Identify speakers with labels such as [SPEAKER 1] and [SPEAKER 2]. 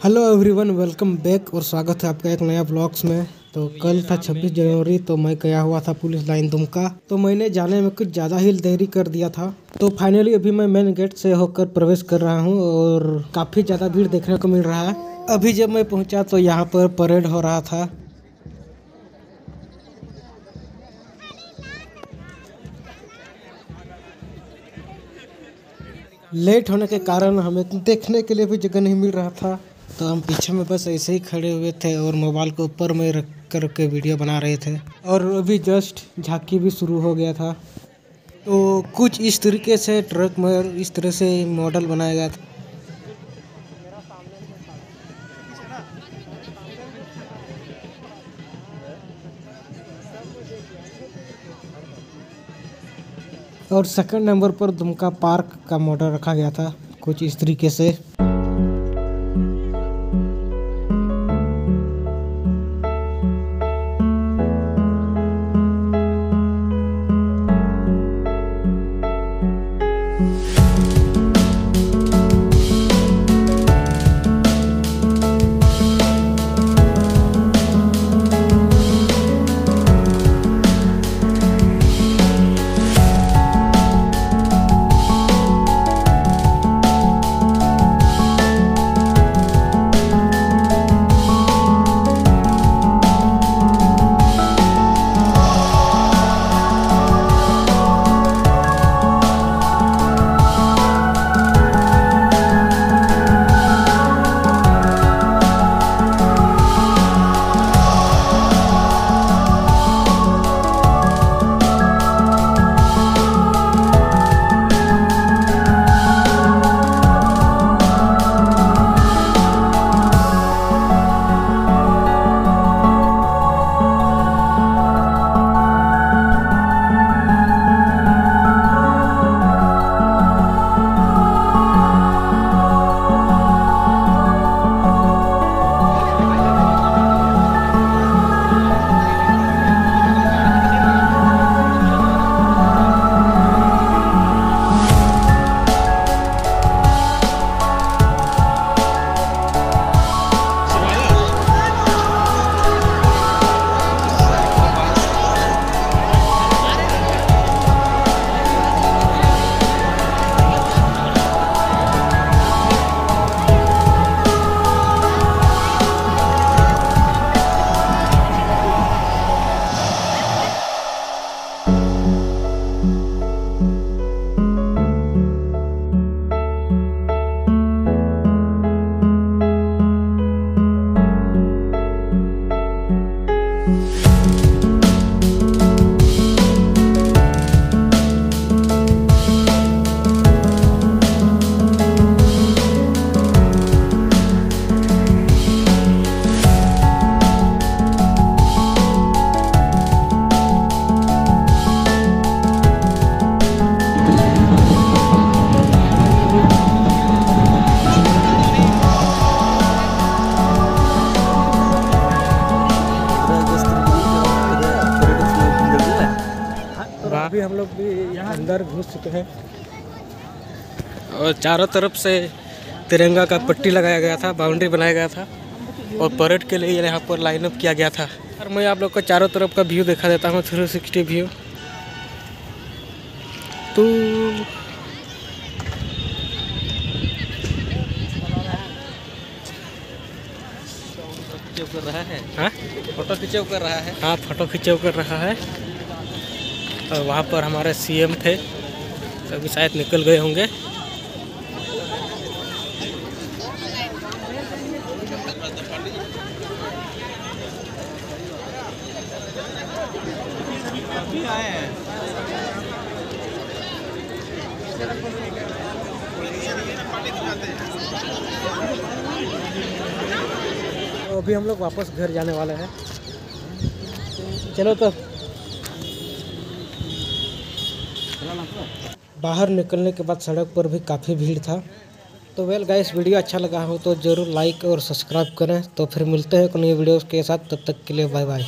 [SPEAKER 1] Hello everyone welcome back और स्वागत है आपका एक नया ब्लॉग्स में। तो कल था 26 जनवरी तो मैं गया हुआ था पुलिस लाइन दुमका। तो मैंने जाने में कुछ ज़्यादा ही देरी कर दिया था। तो फाइनली अभी मैं मेन गेट से होकर प्रवेश कर रहा हूँ और काफ़ी ज़्यादा भीड़ देखने को मिल रहा है। अभी जब मैं पहुँचा तो यहाँ पर परेड हो रहा था। लेट होने के कारण हमें देखने के लिए भी जगह नहीं मिल रहा था। तो हम पीछे में बस ऐसे ही खड़े हुए थे और मोबाइल को ऊपर में रख कर के वीडियो बना रहे थे। और अभी जस्ट झांकी भी शुरू हो गया था। तो कुछ इस तरीके से ट्रक में इस तरह से मॉडल बनाया गया था और सेकंड नंबर पर दुमका पार्क का मॉडल रखा गया था, कुछ इस तरीके से। अभी हम लोग भी यहाँ अंदर घुस चुके हैं। और चारों तरफ़ से तिरंगा का पट्टी लगाया गया था बाउंड्री बनाया गया था और परेड के लिए यहाँ पर लाइन अप किया गया था। और मैं आप लोग को चारों तरफ़ का व्यू दिखा देता हूँ थ्री सिक्सटी व्यू तो
[SPEAKER 2] कर रहा है।
[SPEAKER 1] हाँ?
[SPEAKER 2] फ़ोटो खिंचाव कर रहा है।
[SPEAKER 1] हाँ फ़ोटो खिंचाव कर रहा है। और वहाँ पर हमारे सीएम थे अभी शायद निकल गए होंगे। तो अभी हम लोग वापस घर जाने वाले हैं। चलो तो बाहर निकलने के बाद सड़क पर भी काफ़ी भीड़ था। तो वेल गाइस वीडियो अच्छा लगा हो तो ज़रूर लाइक और सब्सक्राइब करें। तो फिर मिलते हैं नई वीडियोस के साथ। तब तक के लिए बाय बाय